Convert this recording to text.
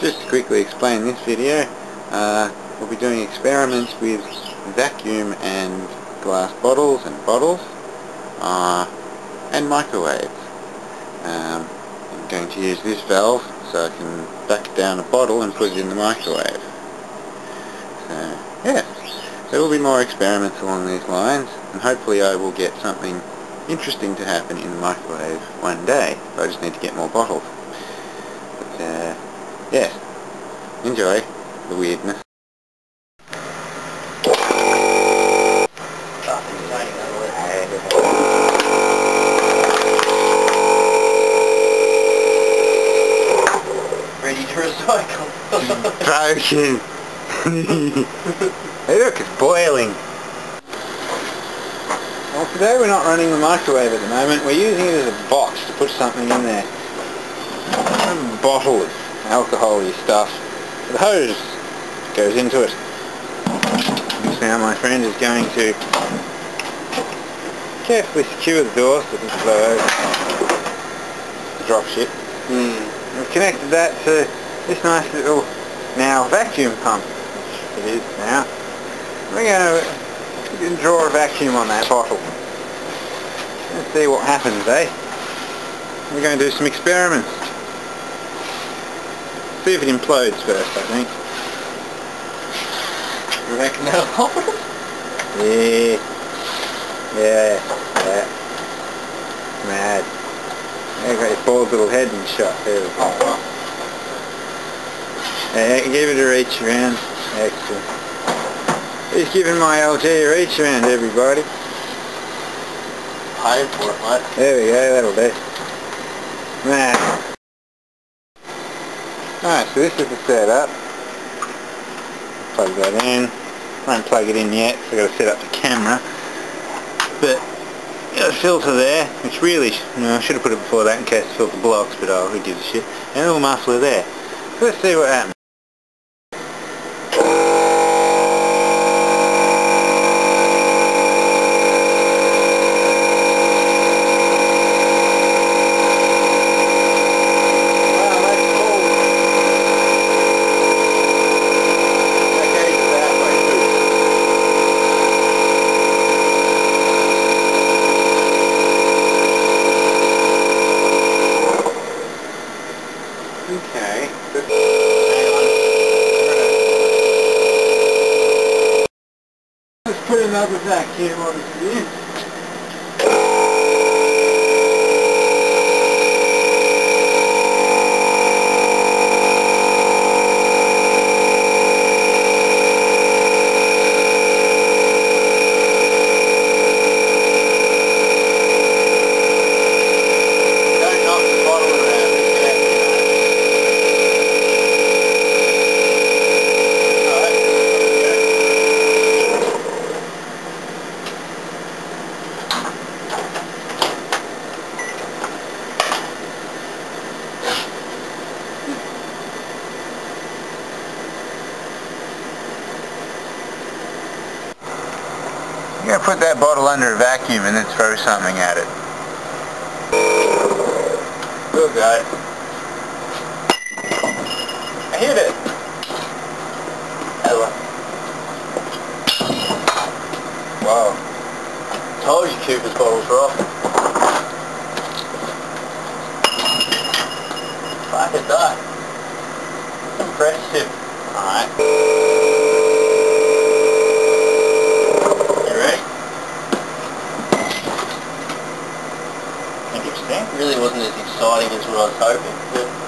Just to quickly explain this video, uh, we'll be doing experiments with vacuum and glass bottles and bottles uh, and microwaves. Um, I'm going to use this valve so I can back down a bottle and put it in the microwave. So, yeah, there will be more experiments along these lines and hopefully I will get something interesting to happen in the microwave one day. I just need to get more bottles. Yeah, enjoy the weirdness. Ready to recycle. Broken! hey look, it's boiling! Well today we're not running the microwave at the moment, we're using it as a box to put something in there. A bottle alcohol-y stuff. The hose goes into it. Now my friend is going to carefully secure the door so it doesn't blow over. Drop shit. Hmm. We've connected that to this nice little now vacuum pump, which it is now. We're going to draw a vacuum on that bottle. Let's see what happens, eh? We're going to do some experiments. See if it implodes first, I think. You reckon that'll hold it? Yeah. Yeah. Yeah. Mad. There got your bald little head and shot. There we go. Yeah, give it a reach around. Excellent. He's giving my LG a reach around, everybody. Paying for it, mate. There we go, that'll do. Man. Alright, so this is the setup. Plug that in. I won't plug it in yet, so I've got to set up the camera. But, got a filter there, which really, I should have put it before that in case the filter blocks, but oh, who gives a shit. And a little muffler there. Let's see what happens. Let's put another vacuum on here. Don't knock the bottle around. It's vacuum. You gotta put that bottle under a vacuum and then throw something at it. Good guy. I hit it. Ella. Wow. Told you Cooper's bottles were off. Fuck it, that. Impressive. Alright. You ready? Interesting. Really wasn't as exciting as what I was hoping. But